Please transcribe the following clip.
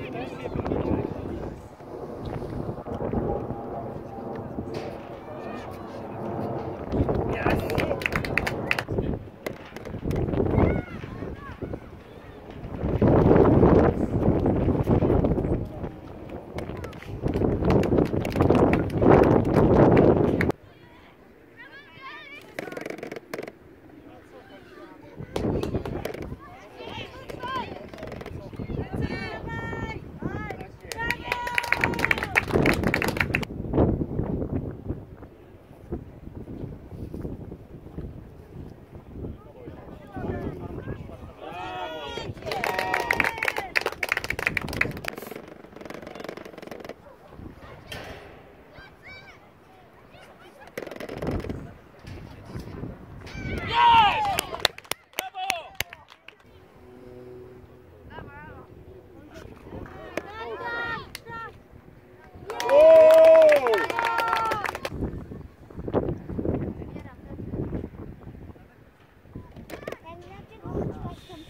Ten Thank you.